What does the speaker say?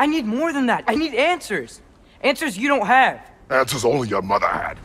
I need more than that. I need answers. Answers you don't have. Answers only your mother had.